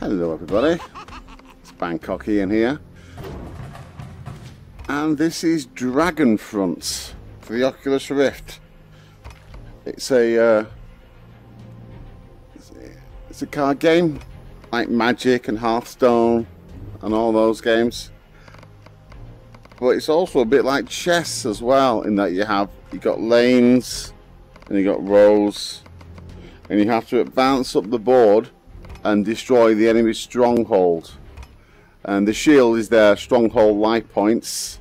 Hello everybody, it's Bangkokian here. And this is Dragon Dragonfront for the Oculus Rift. It's a uh, it's a card game like Magic and Hearthstone and all those games. But it's also a bit like chess as well in that you have you got lanes and you got rows and you have to advance up the board and destroy the enemy's stronghold. And the shield is their stronghold life points.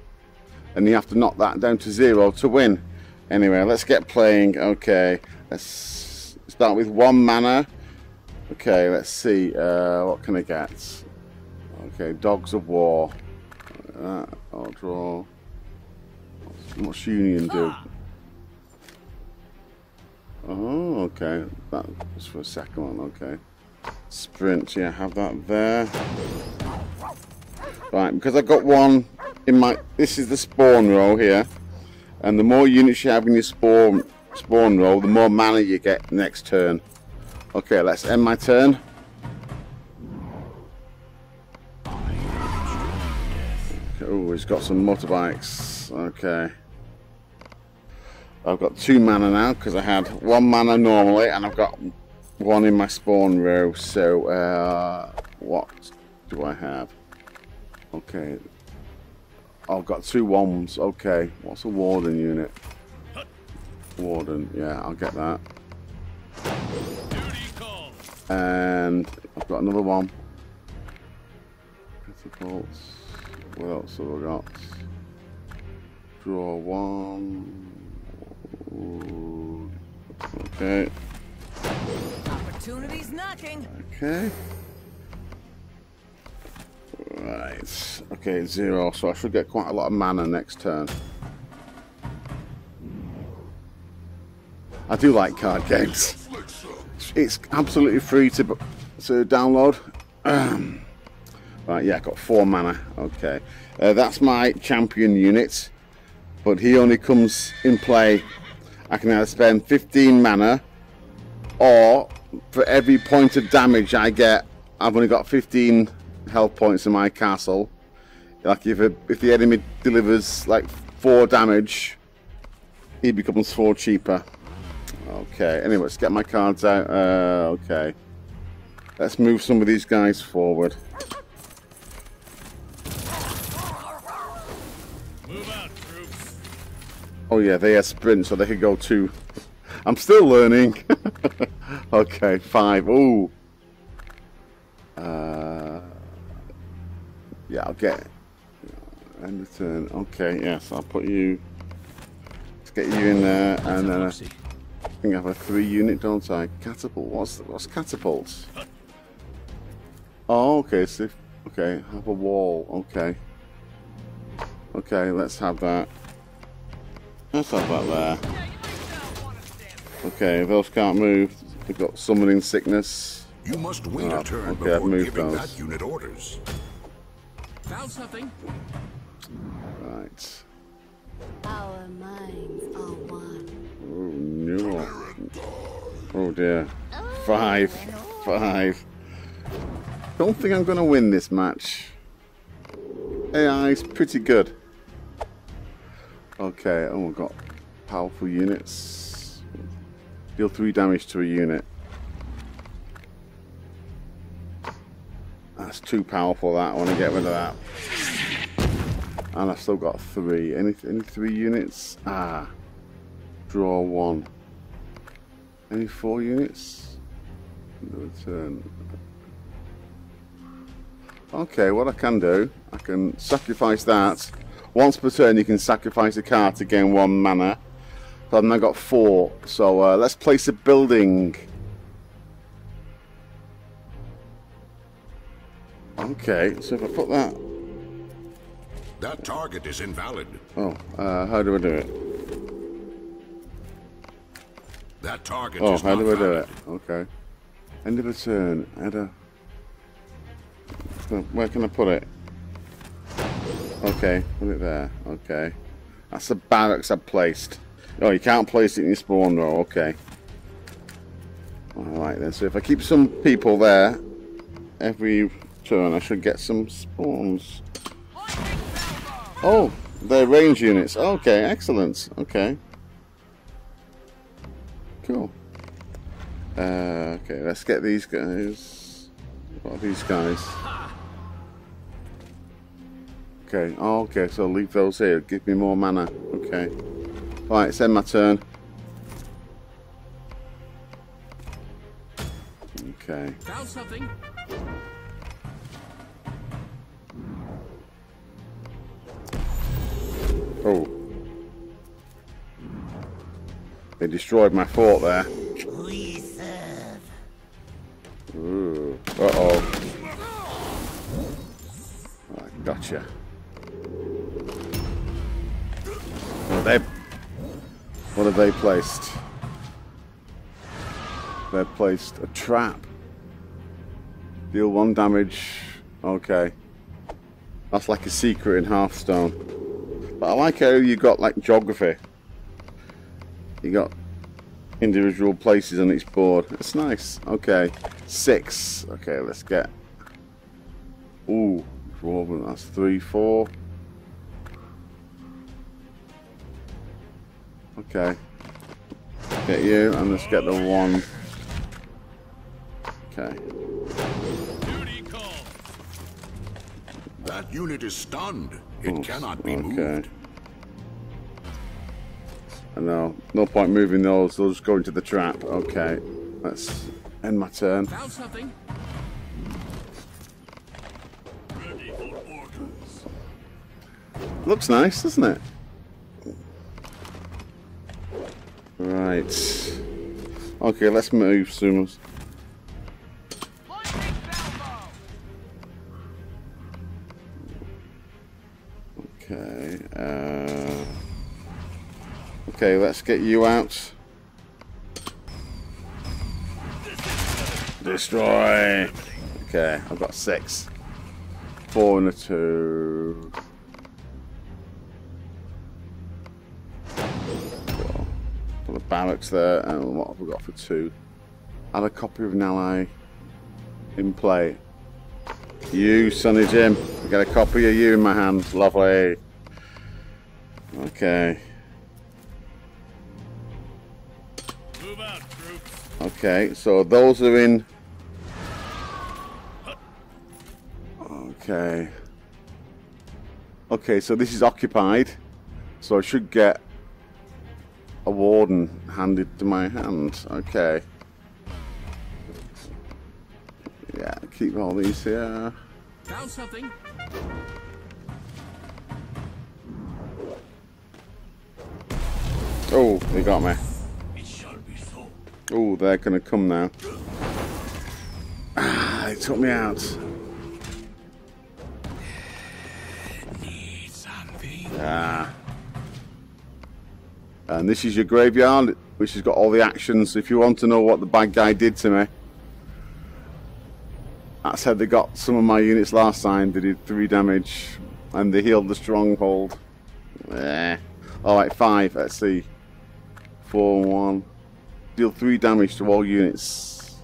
And you have to knock that down to zero to win. Anyway let's get playing. Okay let's start with one mana. Okay let's see uh, what can I get? Okay dogs of war. Uh, I'll draw. What's union do? Oh, okay. That was for a second one, okay. Sprint, yeah, have that there. Right, because I've got one in my... This is the spawn row here. And the more units you have in your spawn, spawn row, the more mana you get next turn. Okay, let's end my turn. Oh, he's got some motorbikes. Okay. I've got two mana now because I had one mana normally and I've got one in my spawn row. So, uh, what do I have? Okay. I've got two ones. Okay. What's a warden unit? Warden. Yeah, I'll get that. And I've got another one. Catapults. What else have I got? Draw one. Okay. Opportunity's knocking. Okay. Right. Okay, zero. So I should get quite a lot of mana next turn. I do like card games. It's absolutely free to to download. Right, yeah, got four mana. Okay, uh, that's my champion unit, but he only comes in play I can either spend 15 mana or for every point of damage I get, I've only got 15 health points in my castle. Like if, a, if the enemy delivers like 4 damage, he becomes 4 cheaper. Okay, anyway, let's get my cards out. Uh, okay. Let's move some of these guys forward. Oh yeah, they are sprint, so they could go two. I'm still learning. okay, five. Ooh. Uh, yeah, I'll get end of turn. Okay, yes, I'll put you. Let's get you in there, and then uh, I think I have a three unit, don't I? Catapult. What's what's catapults? Oh, okay. So, if, okay, have a wall. Okay. Okay, let's have that. Let's have that there. Okay, those can't move. They've got summoning sickness. You must wait Oh, a ah, turn okay, I've before moved giving those. that unit orders. Found something. Right. Our minds are one. Oh, no. Oh dear. Five. Five. Don't think I'm going to win this match. AI's pretty good. Okay, oh, we've got powerful units. Deal 3 damage to a unit. That's too powerful that, I want to get rid of that. And I've still got 3. Any, any 3 units? Ah. Draw 1. Any 4 units? Return. Okay, what I can do, I can sacrifice that. Once per turn, you can sacrifice a card to gain one mana. So I've now got four. So uh, let's place a building. Okay, so if I put that. That target is invalid. Oh, uh, how do I do it? That target Oh, how do I do it? Okay. End of a turn. A. Where can I put it? Okay, put it there. Okay. That's the barracks I've placed. Oh, you can't place it in your spawn row. Okay. Alright then, so if I keep some people there, every turn I should get some spawns. Oh, they're range units. Okay, excellent. Okay. Cool. Uh, okay, let's get these guys. What are these guys? Okay, oh, okay, so leave those here. Give me more mana. Okay. Right, it's end my turn. Okay. Found something. Oh. They destroyed my fort there. Ooh. Uh-oh. Right, gotcha. What they what have they placed? They've placed a trap. Deal one damage. Okay. That's like a secret in Hearthstone. But I like how you got like geography. You got individual places on each board. It's nice. Okay. Six. Okay, let's get. Ooh, that's three, four. Okay. Get you, and let's get the one. Okay. Duty call. That unit is stunned. It Oof, cannot be okay. moved. I know. No point moving those. They'll just go into the trap. Okay. Let's end my turn. Found something. Ready for orders. Looks nice, doesn't it? Right. Okay, let's move soon. Okay. Uh, okay, let's get you out. Destroy. Okay, I've got six. Four and a two. The barracks there, and what have we got for two? Add a copy of an ally in play. You, Sonny Jim. I got a copy of you in my hand. Lovely. Okay. Move out, troops. Okay, so those are in. Okay. Okay, so this is occupied. So I should get a warden handed to my hand. Okay. Yeah, keep all these here. Found something. Oh, they got me. It shall be so. Oh, they're gonna come now. Ah, they took me out. Need something. Ah. And this is your graveyard, which has got all the actions. If you want to know what the bad guy did to me, that's how they got some of my units last time. They did three damage, and they healed the stronghold. Eh. All right, five. Let's see. Four, one. Deal three damage to all units.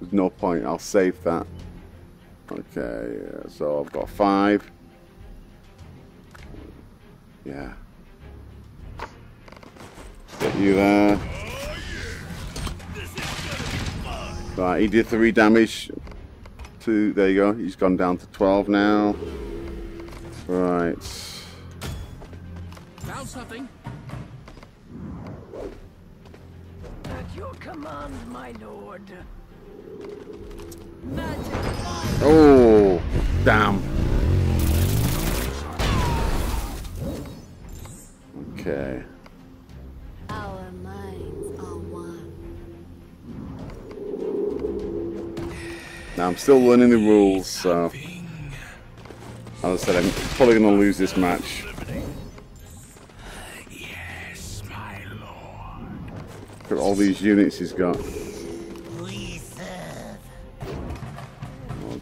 There's no point. I'll save that. Okay, so I've got five. Yeah. Get you there. Right, he did three damage to, there you go, he's gone down to 12 now. Right. Found something. At your command, my lord. Oh, damn. Okay. Now I'm still learning the rules, so as I said, I'm probably going to lose this match. Yes, my lord. Look at all these units he's got.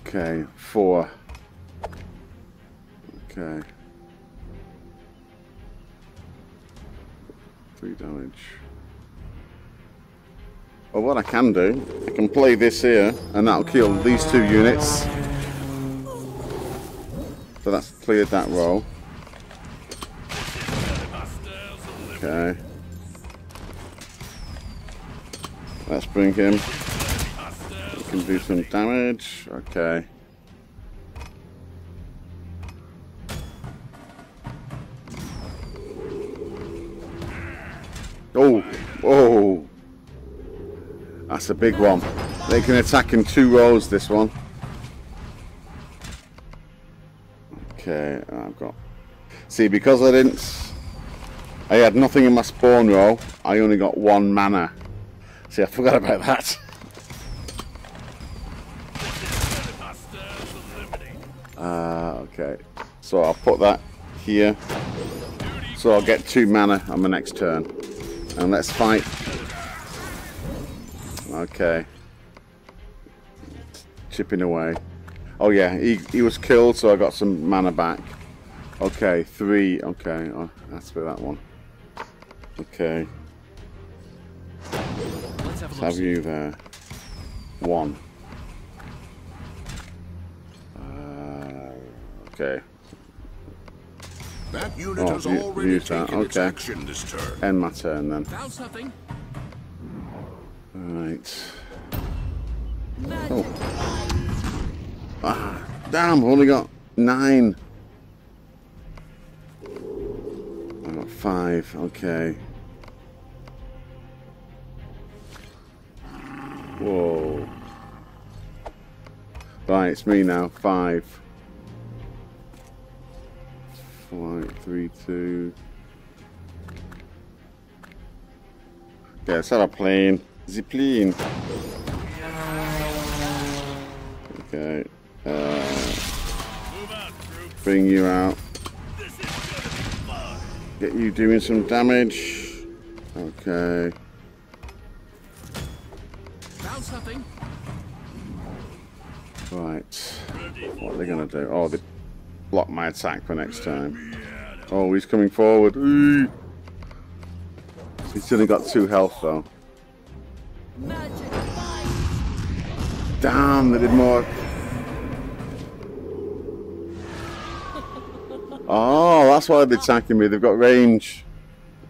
Okay, four. Okay. Three damage. Well, what I can do, I can play this here, and that'll kill these two units. So that's cleared that row. Okay. Let's bring him. We can do some damage. Okay. That's a big one. They can attack in two rows, this one. Okay, I've got... See, because I didn't... I had nothing in my spawn row, I only got one mana. See, I forgot about that. Uh, okay, so I'll put that here. So I'll get two mana on my next turn. And let's fight. Okay. Chipping away. Oh yeah, he, he was killed, so I got some mana back. Okay, three. Okay, oh, that's for that one. Okay. Let's have Let's a look. have you there. One. Uh, okay. That unit Oh, has you- already use that, taken its okay. action this turn. End my turn then. Right. Oh. Ah, damn, I've only got nine. I got five, okay. Whoa. Right, it's me now, five. Five, three, two. Okay, let's have a plane. The plane. Okay. Uh, bring you out. Get you doing some damage. Okay. Found something. Right. What are they gonna do? Oh, they block my attack for next time. Oh, he's coming forward. Ooh. He's only got two health though. Damn, they did more. Oh, that's why they're attacking me. They've got range.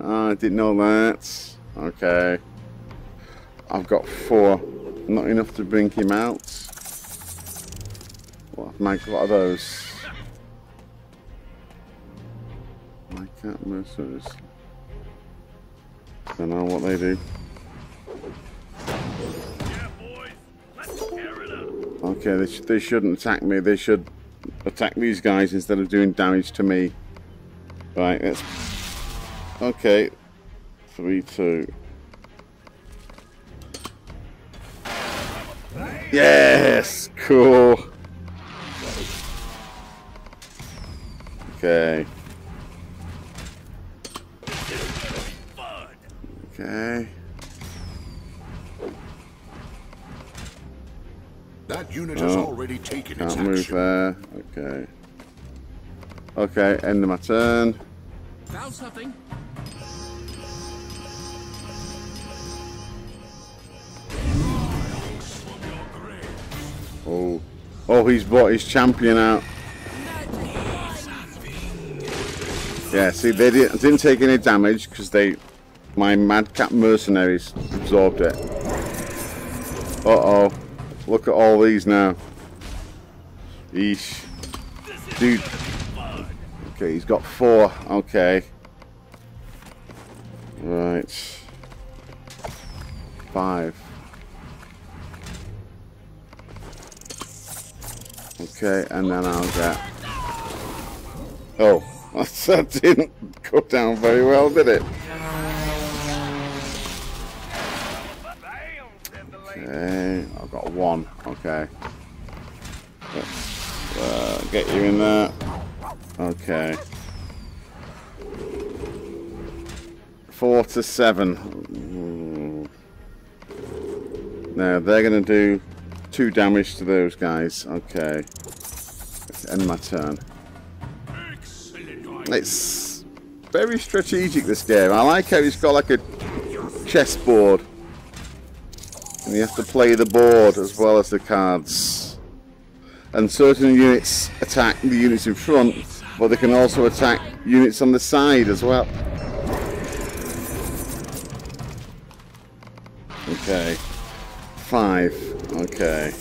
Oh, I didn't know that. Okay. I've got four. Not enough to bring him out. What, Mike, what are those? My cat mercenaries. Don't know what they do. Okay, they, sh- they shouldn't attack me. They should attack these guys instead of doing damage to me. Right, let's... Okay. Three, two. Yes! Cool. Okay. That unit taken Can't move action. there. Okay. Okay, end of my turn. Found something. Oh. Oh, he's brought his champion out. Yeah, see, they didn't, didn't take any damage because they, my madcap mercenaries absorbed it. Uh oh. Look at all these now. Eesh. Dude. Okay, he's got four. Okay. Right. Five. Okay, and then I'll get. Oh, that didn't go down very well, did it? Okay, I've got one. Okay. Let's uh, get you in there. Okay. Four to seven. Now they're going to do two damage to those guys. Okay. Let's end my turn. It's very strategic this game. I like how it's got like a chessboard. And you have to play the board as well as the cards. And certain units attack the units in front, but they can also attack units on the side as well. Okay. Five. Okay.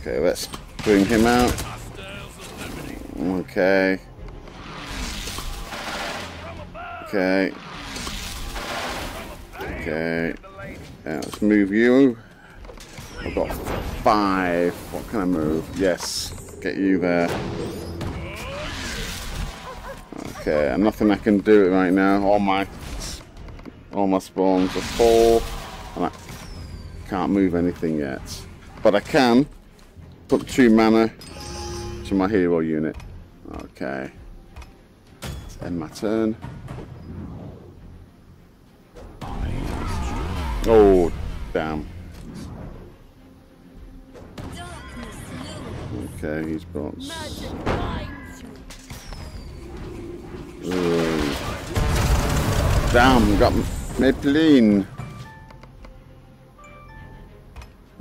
Okay, let's bring him out. Okay. Okay. Okay. Let's move you. I've got five. What can I move? Yes. Get you there. Okay, nothing I can do right now. All my all my spawns are full. And I can't move anything yet. But I can put two mana to my hero unit. Okay. Let's end my turn. Oh, damn. Okay, he's. Ugh. Damn, got Maybelline.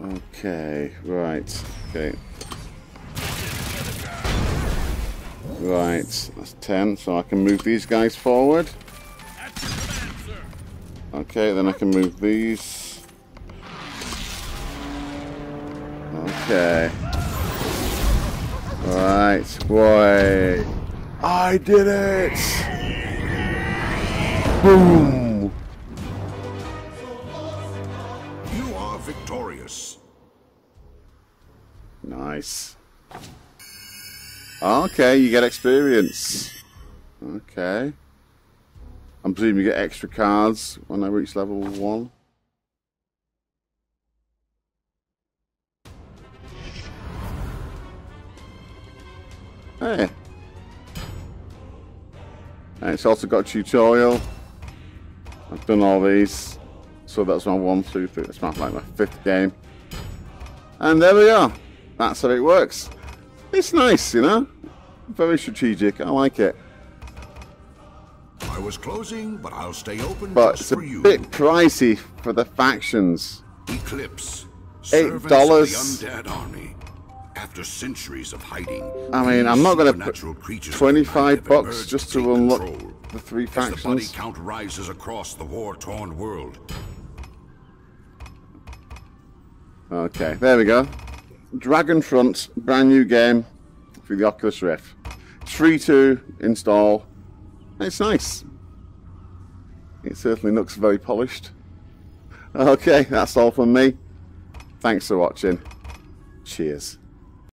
Okay, right. Okay. Right, that's 10, so I can move these guys forward. Okay, then I can move these. Okay. Right, boy. I did it! Boom! You are victorious. Nice. Okay, you get experience. Okay. I'm presuming you get extra cards when I reach level one. Hey. And it's also got a tutorial. I've done all these. So that's my one, two, three. That's my, like my fifth game. And there we are. That's how it works. It's nice, you know? Very strategic. I like it. Was closing, but I'll stay open But it's a bit pricey for the factions. Eclipse. $8.50. After centuries of hiding, I mean, I'm not going to put supernatural creatures 25 night bucks just to unlock control. the three As the body factions. count rises across the war-torn world, Okay, there we go. Dragon Front, brand new game for the Oculus Rift. Free to install. It's nice. It certainly looks very polished. Okay, that's all from me. Thanks for watching. Cheers.